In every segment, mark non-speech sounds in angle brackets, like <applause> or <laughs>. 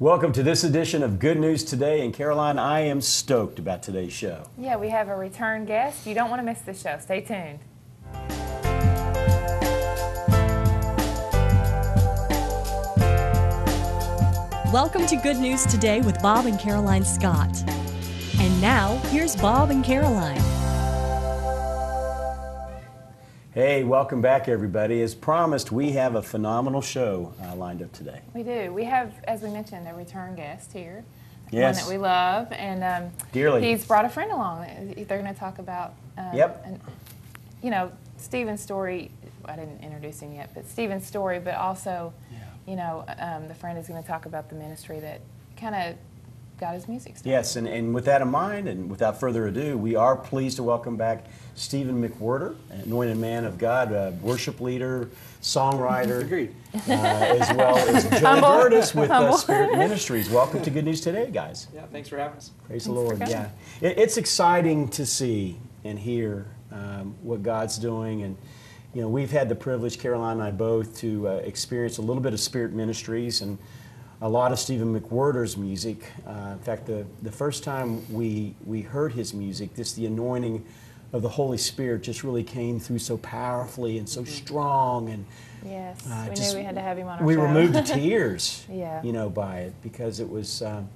Welcome to this edition of Good News Today. And Caroline, I am stoked about today's show. Yeah, we have a return guest. You don't want to miss this show. Stay tuned. Welcome to Good News Today with Bob and Caroline Scott. And now, here's Bob and Caroline. Hey, welcome back, everybody. As promised, we have a phenomenal show uh, lined up today. We do. We have, as we mentioned, a return guest here. Yes. One that we love. And um, Dearly. he's brought a friend along. They're going to talk about, um, Yep. an- you know, Stephen's story. I didn't introduce him yet, but Stephen's story, but also, you know, um, the friend is going to talk about the ministry that kind of got his music started. Yes, and, and with that in mind, and without further ado, we are pleased to welcome back Stephen McWhirter, an anointed man of God, a worship leader, songwriter, <laughs> Agreed. uh, as well as <laughs> Joe Humble. Curtis with uh, Spirit Ministries. Welcome to Good News Today, guys. Yeah, thanks for having us. Praise the Thanks for Lord. Yeah, it, it's exciting to see and hear um, what God's doing, and you know we've had the privilege, Caroline and I both, to uh, experience a little bit of Spirit Ministries and a lot of Stephen McWhirter's music. Uh, in fact, the the first time we we heard his music, this the anointing of the Holy Spirit just really came through so powerfully and so strong and. Yes. Uh, we just- knew we had to have him on our we show. were moved to <laughs> tears, Yeah. you know, by it because it was um,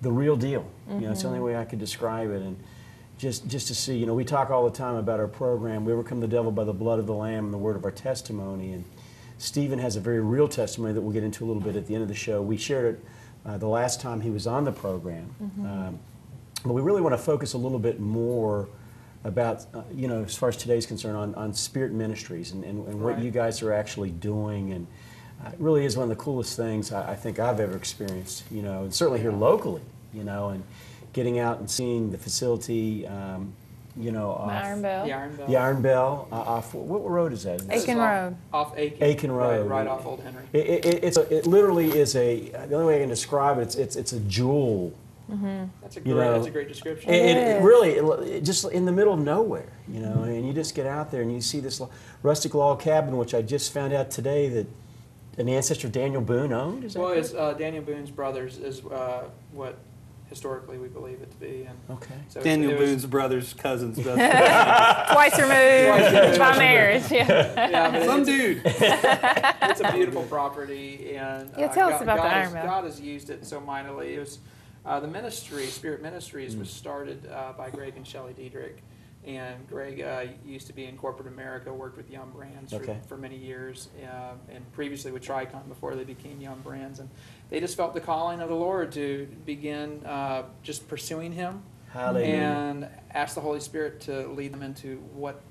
the real deal. You know, it's the Mm-hmm. only way I could describe it. And just just to see, you know, we talk all the time about our program. We overcome the devil by the blood of the Lamb and the word of our testimony. And Stephen has a very real testimony that we'll get into a little bit at the end of the show. We shared it uh, the last time he was on the program, Mm-hmm. um, but we really want to focus a little bit more about, uh, you know, as far as today's concerned, on, on spirit ministries and, and, and what Right. you guys are actually doing. And uh, it really is one of the coolest things I, I think I've ever experienced, you know, and certainly here locally, you know, and getting out and seeing the facility, um, you know, off My Iron Bell. The Iron Bell. the Iron Bell uh, off, what road is that? This is Aiken off- Road. Off Aiken. Aiken Road. Right, right off Old Henry. It, it, it- it's a, it literally is a, the only way I can describe it, it's, it's, it's a jewel. That's a You great. know, that's a great description. It, it, it is. really, it, it just in the middle of nowhere, you know, and you just get out there and you see this rustic log cabin, which I just found out today that an ancestor Daniel Boone owned. Is that well, correct? it's uh, Daniel Boone's brothers is uh, what historically we believe it to be, and okay. so Daniel was- Boone's brothers, cousins, best <laughs> Twice removed removed. by marriage. Yeah. Yeah, Some it's, dude. it's a beautiful property, and Yeah, uh, tell us God, about the God Iron has, God has used it so mightily. It was uh, the ministry, Spirit Ministries, Mm. was started uh, by Greg and Shelley Diedrich. And Greg uh, used to be in corporate America, worked with Yum Brands for, Okay. for many years, uh, and previously with Tricon before they became Yum Brands. And they just felt the calling of the Lord to begin uh, just pursuing Him Hallelujah. and ask the Holy Spirit to lead them into what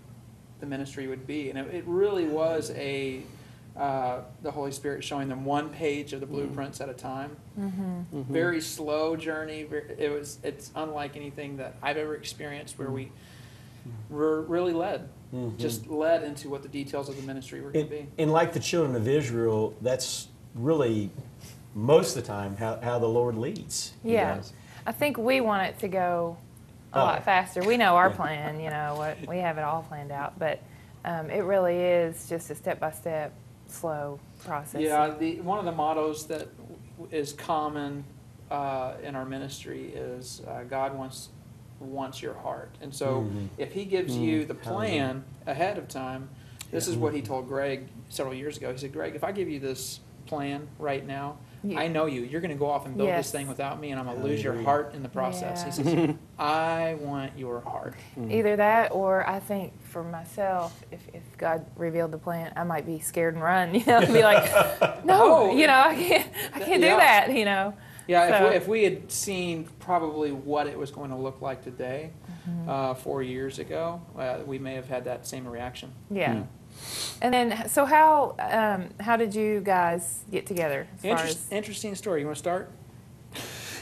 the ministry would be. And it, it really was a uh, the Holy Spirit showing them one page of the blueprints at a time. Mm-hmm. Very slow journey. ver- It was it's unlike anything that I've ever experienced where we were really led, Mhm. just led into what the details of the ministry were going to be. and like the children of Israel, that's really most of the time how, how the Lord leads. Yeah. guys. I think we want it to go a Oh. lot faster. We know our plan, you know, what we have it all planned out, but um, it really is just a step by step, slow process. Yeah, the, one of the mottos that is common uh, in our ministry is uh, God wants wants your heart, and so Mhm. if He gives you the plan ahead of time, this Yeah. is what He told Greg several years ago. He said, "Greg, if I give you this plan right now." You- I know you. You're going to go off and build Yes. this thing without me, and I'm going to lose your heart in the process. He says, <laughs> "I want your heart." Either that, or I think for myself, if, if God revealed the plan, I might be scared and run. <laughs> You know, be like, <laughs> no, Oh. you know, I can't, I can't do that. You know. Yeah, So- if, we, if we had seen probably what it was going to look like today, Mm-hmm. uh, four years ago, uh, we may have had that same reaction. Yeah. And then, so how um, how did you guys get together? As Interest, as, interesting story. You want to start?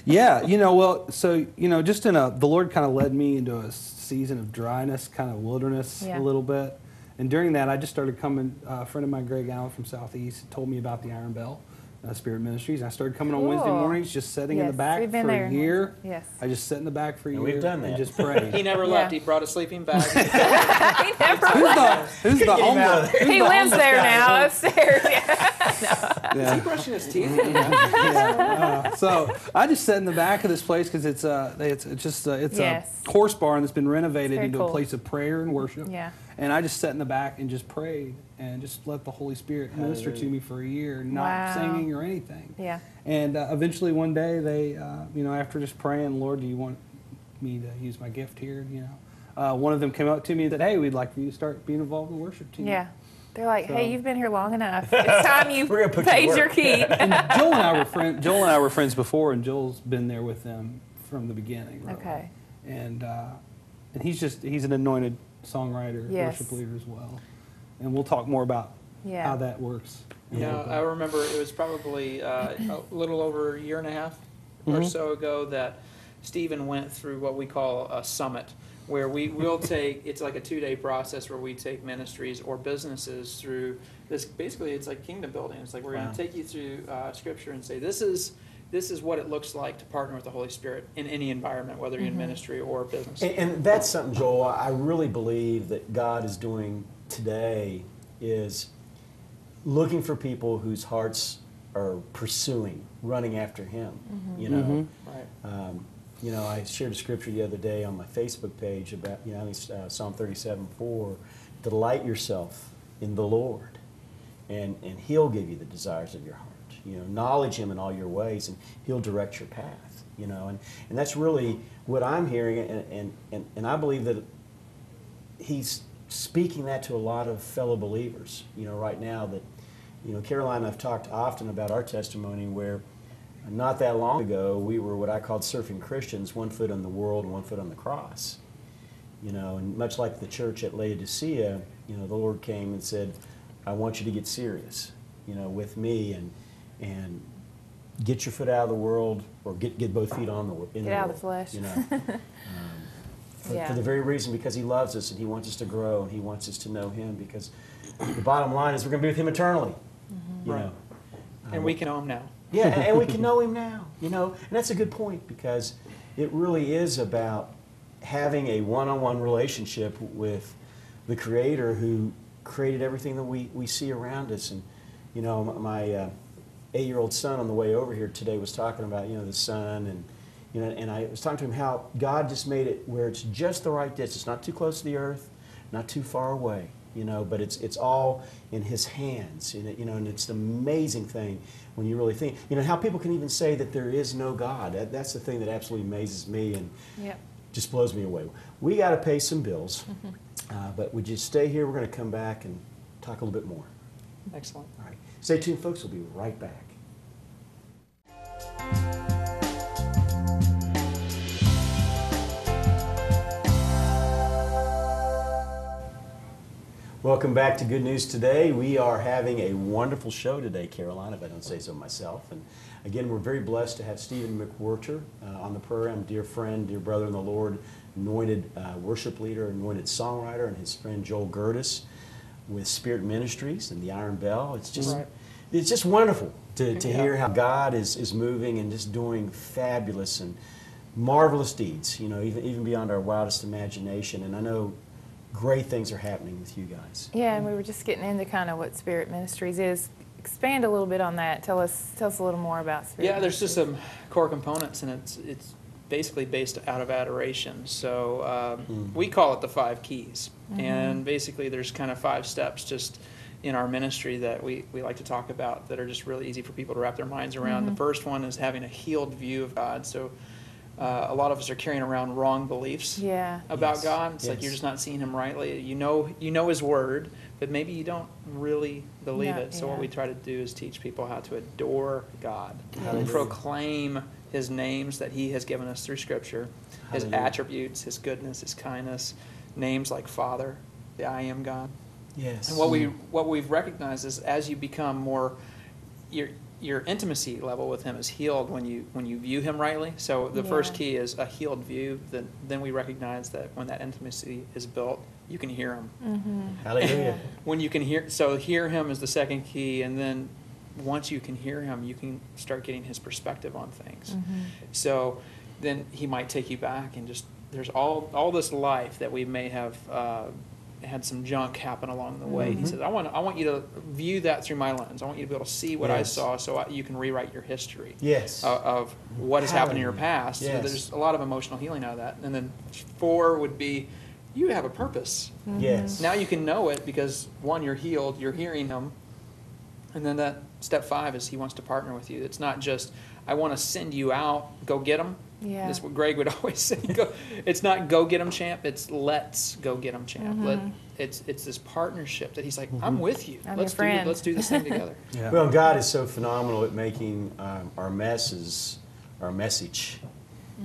Yeah, you know, well, so you know, just in a the Lord kind of led me into a season of dryness, kind of wilderness Yeah. a little bit, and during that, I just started coming. Uh, a friend of mine, Greg Allen from Southeast, told me about the Iron Bell. Uh, Spirit Ministries. I started coming on Wednesday mornings, just sitting in the back we've been for there. a year. Yes. I just sit in the back for a And year we've done that. and just <laughs> pray. He never Yeah. left. He brought a sleeping <laughs> bag. he never who's the, who's the him out homeless? who's He the lives homeless there guy? now upstairs. <laughs> Yeah. Yeah. Brushing his teeth. Uh, <laughs> so I just sat in the back of this place because it's uh, it's it's just uh, it's Yes. a horse barn that's been renovated into cool. a place of prayer and worship. Yeah. And I just sat in the back and just prayed and just let the Holy Spirit minister to me for a year, not Wow. singing or anything. Yeah. And uh, eventually one day they, uh, you know, after just praying, Lord, do you want me to use my gift here? You know, uh, one of them came up to me and said, Hey, we'd like for you to start being involved in the worship team. Yeah. They're like, hey, you've been here long enough. <laughs> It's time you <laughs> We're gonna you paid your work." keep. and <laughs> Joel and I were friends. Joel and I were friends before, and Joel's been there with them from the beginning. really. Okay. And uh, and he's just he's an anointed songwriter, Yes. worship leader as well. And we'll talk more about Yeah. how that works. Yeah, I remember it was probably uh, a little over a year and a half or Mhm. so ago that Stephen went through what we call a summit, where we will take, it's like a two-day process where we take ministries or businesses through this, basically, it's like kingdom building. It's like, we're Wow. gonna take you through uh, scripture and say, this is, this is what it looks like to partner with the Holy Spirit in any environment, whether you're in ministry or business. And, and that's something, Joel, I really believe that God is doing today is looking for people whose hearts are pursuing, running after Him. You know, Right. um, you know, I shared a scripture the other day on my Facebook page about, you know, uh, Psalm 37, 4, delight yourself in the Lord, and, and He'll give you the desires of your heart. You know, knowledge Him in all your ways, and He'll direct your path. You know, and, and that's really what I'm hearing, and, and, and, and I believe that He's speaking that to a lot of fellow believers, you know, right now that, you know, Caroline I've talked often about our testimony where not that long ago we were what I called surfing Christians, one foot on the world and one foot on the cross. You know, and much like the church at Laodicea, you know, the Lord came and said, I want you to get serious, you know, with me and and get your foot out of the world or get, get both feet on the world. Get out of the flesh. You know. <laughs> um, for, Yeah. for the very reason because he loves us and he wants us to grow and he wants us to know him because the bottom line is we're going to be with him eternally. You Right. know. And we can own him now. Yeah, and, we can <laughs> know him now. You know, and that's a good point because it really is about having a one-on-one relationship with the Creator who created everything that we, we see around us. And you know, my uh, eight-year-old son on the way over here today was talking about you know the sun and you know, and I was talking to him how God just made it where it's just the right distance, not too close to the earth, not too far away. You know, but it's it's all in His hands. You know, you know, and it's an amazing thing when you really think. You know how people can even say that there is no God. That, that's the thing that absolutely amazes me and Yep. just blows me away. We got to pay some bills, <laughs> uh, but would you stay here? We're going to come back and talk a little bit more. Excellent. All right, stay tuned, folks. We'll be right back. Welcome back to Good News Today. We are having a wonderful show today, Caroline, if I don't say so myself. And again, we're very blessed to have Stephen McWhirter uh, on the program, dear friend, dear brother in the Lord, anointed uh, worship leader, anointed songwriter, and his friend Joel Gerdis with Spirit Ministries and the Iron Bell. It's just, Right. it's just wonderful to, to Yeah. hear how God is, is moving and just doing fabulous and marvelous deeds, you know, even, even beyond our wildest imagination. And I know great things are happening with you guys. Yeah, and we were just getting into kind of what Spirit Ministries is. Expand a little bit on that. Tell us tell us a little more about Spirit. Yeah, there's just some core components, and it's it's basically based out of adoration. So um, hmm. we call it the five keys, mm-hmm. and basically there's kind of five steps just in our ministry that we, we like to talk about that are just really easy for people to wrap their minds around. The mm-hmm. first one is having a healed view of God. So uh, a lot of us are carrying around wrong beliefs Yeah. about Yes, God. It's like you're just not seeing Him rightly. You know, you know His Word, but maybe you don't really believe No, it. So what we try to do is teach people how to adore God, Hallelujah. proclaim His names that He has given us through Scripture, His Hallelujah. attributes, His goodness, His kindness, names like Father, the I Am God. Yes. And what we what we've recognized is as you become more your your intimacy level with him is healed when you when you view him rightly. So the first key is a healed view. Then then we recognize that when that intimacy is built, you can hear him. Mm-hmm. Hallelujah. <laughs> When you can hear so hear him is the second key and then once you can hear him, you can start getting his perspective on things. Mm-hmm. So then he might take you back and just there's all all this life that we may have uh, had some junk happen along the way. Mm-hmm. He said, "I want I want you to view that through my lens. I want you to be able to see what I saw, so I, you can rewrite your history." Yes. of, of what has happened in your Hallelujah. past. So Yes. there's a lot of emotional healing out of that. And then four would be, you have a purpose. Yes. Now you can know it because one, you're healed, you're hearing him. And then that step five is he wants to partner with you. It's not just, I want to send you out, go get them. Yeah. That's what Greg would <laughs> always say. Go, it's not go get them, champ. It's let's go get them, champ. Let, it's it's this partnership that he's like, I'm with you. Mm-hmm. I'm let's your do friend." let's do this thing together. <laughs> Yeah. Well, God is so phenomenal at making um, our messes our message,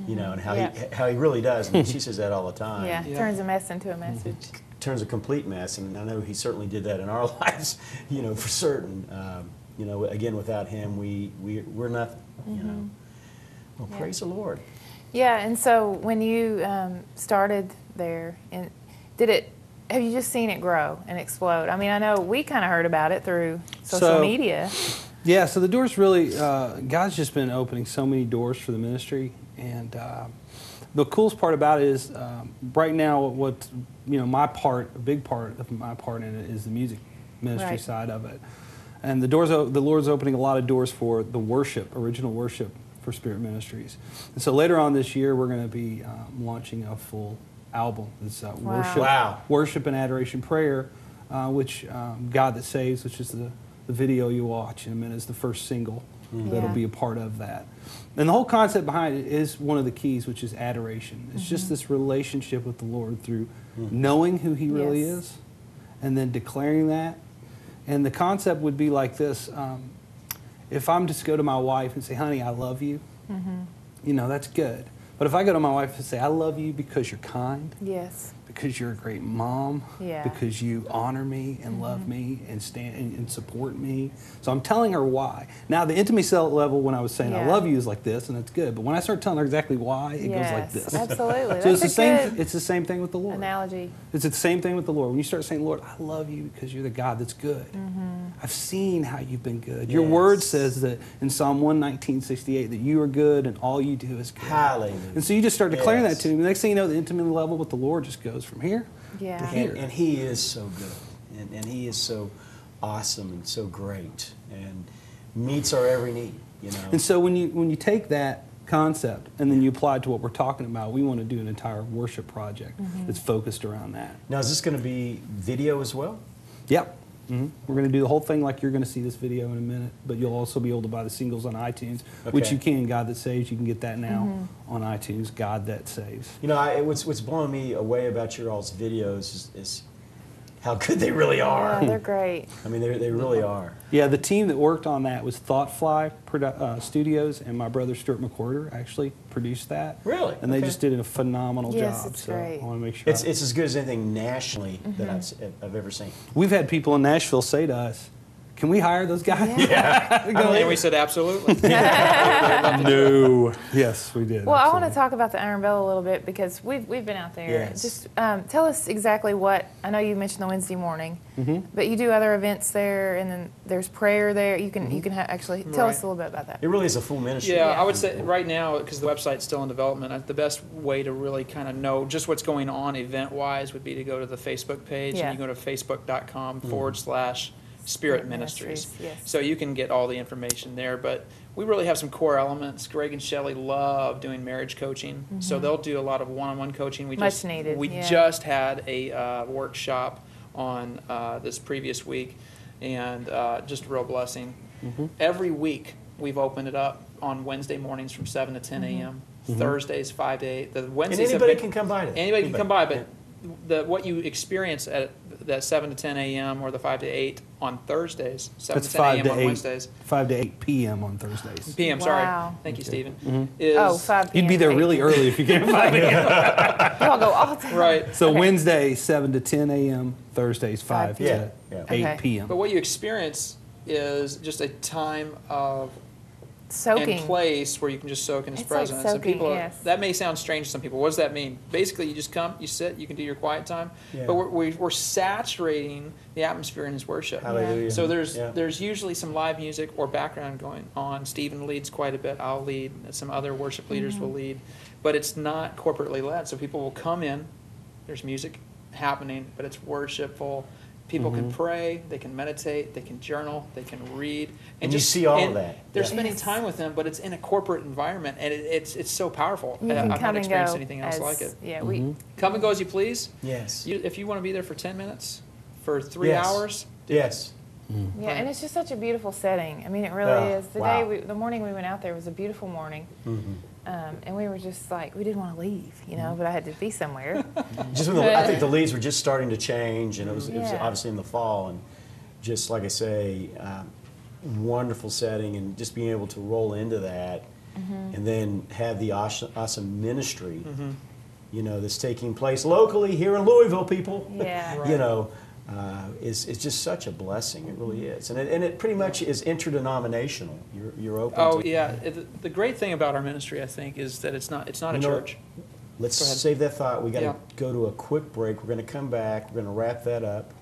you know, and how Yeah. he how he really does. I mean, she <laughs> says that all the time. Yeah, Yeah. turns a mess into a message. turns a complete mess, and I know he certainly did that in our lives, you know, for certain. Um, you know, again, without him, we we we're nothing. You know. Well, Yeah. praise the Lord. Yeah, and so when you um, started there, and did it? Have you just seen it grow and explode? I mean, I know we kind of heard about it through social So- media. Yeah, so the doors really, uh, God's just been opening so many doors for the ministry. And uh, the coolest part about it is um, right now, what, you know, my part, a big part of my part in it is the music ministry Right. side of it. And the doors, o- the Lord's opening a lot of doors for the worship, original worship for Spirit Ministries. And so later on this year, we're going to be um, launching a full album. It's uh, Wow. worship, Wow. worship and adoration prayer, uh, which um, God that saves, which is the, the video you watch in a minute, is the first single that'll Yeah. be a part of that. And the whole concept behind it is one of the keys, which is adoration. It's just this relationship with the Lord through knowing who He really Yes. is, and then declaring that. And the concept would be like this: um, if I'm just go to my wife and say, "Honey, I love you," you know, that's good. But if I go to my wife and say, "I love you because you're kind," Yes. Because you're a great mom, Yeah. because you honor me and love mm-hmm. me and stand and, and support me. So I'm telling her why. Now the intimacy level when I was saying I love you is like this and that's good. But when I start telling her exactly why, it goes like this. absolutely. <laughs> So it's the same it's the same thing with the Lord. Analogy. It's the same thing with the Lord. When you start saying, Lord, I love you because you're the God that's good. Mm-hmm. I've seen how you've been good. Your word says that in Psalm 119, that you are good and all you do is good. Hallelujah. And so you just start declaring Yes. that to him. The next thing you know, the intimate level with the Lord just goes from here Yeah. to And, here. and he is so good, and, and he is so awesome and so great, and meets our every need. You know. And so when you when you take that concept and then you apply it to what we're talking about, we want to do an entire worship project mm-hmm. that's focused around that. now, is this going to be video as well? Yep. Hmm We're going to do the whole thing like you're going to see this video in a minute, but you'll also be able to buy the singles on iTunes, which you can. God that saves, you can get that now on iTunes. God that saves. You know, I, what's what's blowing me away about your all's videos is, is how good they really are. Yeah, they're great. I mean, they they really are. Yeah, the team that worked on that was ThoughtFly Produ- uh, Studios, and my brother Stuart McWhirter actually produced that. Really? And they Okay. just did a phenomenal Yes, job. it's so great. I want to make sure. It's I- it's as good as anything nationally that I've, s- I've ever seen. We've had people in Nashville say to us, "Can we hire those guys?" Yeah. <laughs> go, and we said absolutely. <laughs> no. yes, we did. Well, I want to talk about the Iron Bell a little bit because we've we've been out there. Yes. Just um, tell us exactly what I know you mentioned the Wednesday morning, Mm-hmm. but you do other events there, and then there's prayer there. You can you can ha- actually tell us a little bit about that. It really is a full ministry. Yeah, Yeah. I would say right now, because the website's still in development, the best way to really kind of know just what's going on event-wise would be to go to the Facebook page. Yeah. And you go to facebook.com forward slash Spirit Ministries. Ministries, yes. So you can get all the information there. But we really have some core elements. Greg and Shelley love doing marriage coaching. So they'll do a lot of one-on-one coaching. We Mm-hmm. Much just, needed, We yeah. just had a uh, workshop on uh, this previous week, and uh, just a real blessing. Mm-hmm. Every week, we've opened it up on Wednesday mornings from 7 to 10 Mm-hmm. a.m., Mm-hmm. Thursdays 5 to 8. The And Wednesdays have anybody been- can come by. To Anybody can come by, but Yeah. the, what you experience at that 7 to 10 a.m. or the 5 to 8 on Thursdays, 7 That's to 10 five a.m. to on eight. Wednesdays, Five to eight p.m. on Thursdays. p.m. Wow. Sorry, thank you, Stephen. Mm-hmm. Is, Oh, 5 You'd be there really early if you can't find it. Y'all go all day. Right. So Okay. Wednesday, seven to ten a.m. Thursdays, five Five to p.m. Yeah, eight Okay. p.m. But what you experience is just a time of Soaking. and place where you can just soak in His It's like presence. and people, are- yes. that may sound strange to some people. What does that mean? Basically, you just come, you sit, you can do your quiet time, Yeah. but we're, we- we're saturating the atmosphere in His worship. Hallelujah. So there's Yeah. there's usually some live music or background going on. Stephen leads quite a bit. I'll lead. Some other worship leaders Mm-hmm. will lead, but it's not corporately led. So people will come in. There's music. happening, but it's worshipful. People Mm-hmm. can pray, they can meditate, they can journal, they can read, And you see all of and that. They're Yeah. spending Yes. time with them, but it's in a corporate environment, and it, it's it's so powerful. You I- can I've come not and experienced go anything else as- like it. Yeah, we, Come and go as you please. Yes. You, if you want to be there for ten minutes, for three Yes. hours, do it. Yes. yeah, and it's just such a beautiful setting. I mean, it really Oh, is. The wow. day, we, the morning we went out there was a beautiful morning. Mm-hmm. Um, and we were just like, we didn't want to leave, you know, but I had to be somewhere. <laughs> Just when the, I think the leaves were just starting to change, and it was, it was obviously in the fall, and just like I say, um, wonderful setting, and just being able to roll into that, Mm-hmm. and then have the awesome, awesome ministry, you know, that's taking place locally here in Louisville, people. Yeah. <laughs> you know, uh, is is just such a blessing. It really is, and it, and it pretty much is interdenominational. You're you're open. Oh to, yeah, it, the great thing about our ministry, I think, is that it's not it's not a know, church. Let's save that thought. We got to Yeah. go to a quick break. We're going to come back. We're going to wrap that up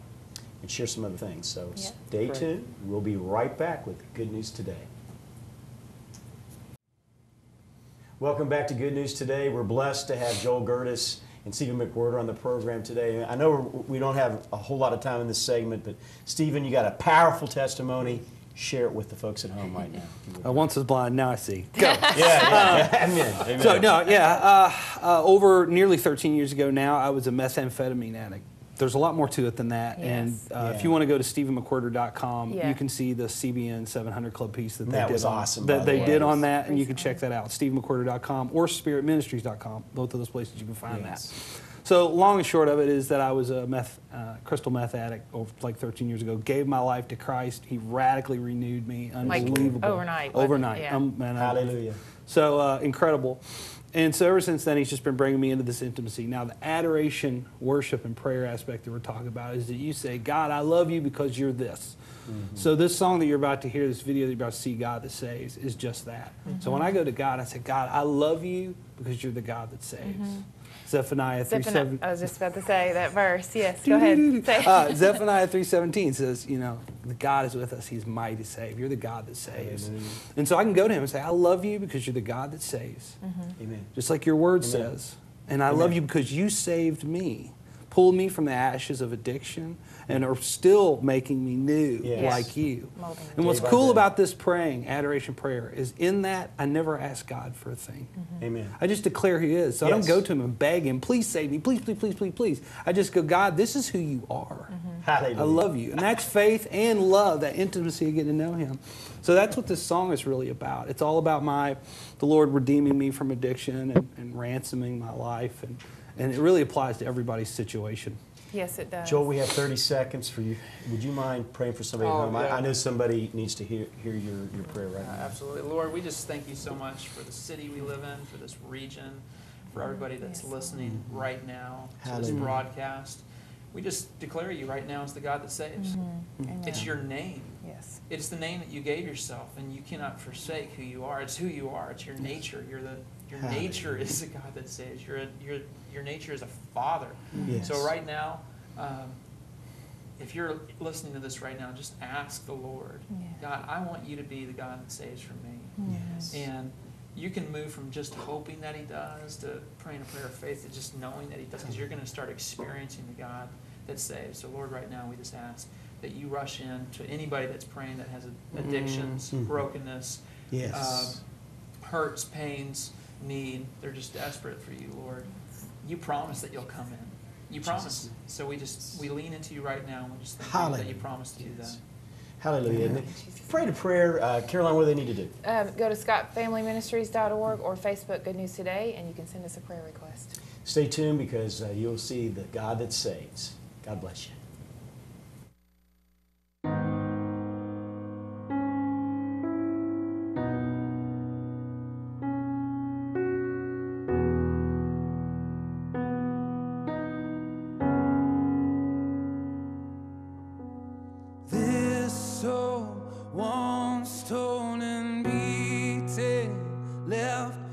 and share some other things. So Yeah. stay Great. tuned. We'll be right back with Good News Today. Welcome back to Good News Today. We're blessed to have Joel Gerdis and Stephen McWhirter on the program today. I know we're- don't have a whole lot of time in this segment, but Stephen, you got a powerful testimony. Share it with the folks at home right now. Uh, once was blind, now I see. yeah, yeah. Amen. Amen. So no, yeah. Uh, uh, over nearly 13 years ago now, I was a methamphetamine addict. There's a lot more to it than that. And uh, Yeah. if you want to go to stephenmcwhirter.com, Yeah. you can see the CBN 700 Club piece that they That did was on, awesome, by That they way. did on Yes. that, and you can check that out. StephenMcWhirter.com or SpiritMinistries.com. Both of those places you can find Yes. that. So long and short of it is that I was a meth, uh, crystal meth addict over like 13 years ago. Gave my life to Christ. He radically renewed me. Like, Unbelievable. overnight. Overnight. Yeah. Um, man, I- Hallelujah. so uh, incredible. And so ever since then, he's just been bringing me into this intimacy. Now, the adoration, worship, and prayer aspect that we're talking about is that you say, God, I love you because you're this. Mm-hmm. So this song that you're about to hear, this video that you're about to see, God that saves, is just that. So mm-hmm. when I go to God, I say, God, I love you because you're the God that saves. Zephaniah Zephaniah, 3:7. I was just about to say that verse. Yes, go ahead. Uh, Zephaniah 3.17 says, you know, the God is with us. He's mighty to save. You're the God that saves. Hallelujah. And so I can go to him and say, I love you because you're the God that saves. Amen. Just like your word Amen. says. And I love you because you saved me, pulled me from the ashes of addiction, and are still making me new Yes. like you. Molding. And what's Day cool about this praying, adoration prayer, is in that I never ask God for a thing. Mm-hmm. Amen. I just declare who He is. So I don't go to Him and beg Him, please save me, please, please, please, please, please. I just go, God, this is who you are. Mm-hmm. Hallelujah. I love you. And that's faith and love, that intimacy of getting to know Him. So that's what this song is really about. It's all about my, the Lord redeeming me from addiction and, and ransoming my life. And, and it really applies to everybody's situation. Yes, it does. Joel, we have 30 seconds for you. Would you mind praying for somebody at Oh, home? I, yeah. I know somebody needs to hear, hear your, your prayer right Uh, now. absolutely, Lord. We just thank you so much for the city we live in, for this region, for everybody that's Yes. listening right now to this broadcast. We just declare you right now as the God that saves. Amen. It's your name. Yes. It's the name that you gave yourself, and you cannot forsake who you are. It's who you are. It's your nature. You're the your Hallelujah. nature is the God that saves. Your your your nature is a Father. Yes. So right now, um, if you're listening to this right now, just ask the Lord, Yeah. God, I want you to be the God that saves for me. Yes. And you can move from just hoping that He does to praying a prayer of faith to just knowing that He does, because you're going to start experiencing the God that saves. So, Lord, right now we just ask that you rush in to anybody that's praying that has addictions, Mhm. brokenness, Yes. um, hurts, pains, need. They're just desperate for you, Lord. You promise that you'll come in. You promise. So we just we lean into you right now and we just thank you that Hallelujah. you promised to do that. Hallelujah. And if pray to prayer, uh, Caroline, what do they need to do? Um, go to scottfamilyministries.org or Facebook Good News Today, and you can send us a prayer request. Stay tuned because uh, you'll see the God that saves. God bless you. Left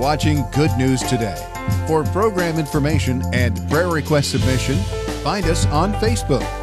watching Good News Today. For program information and prayer request submission, find us on Facebook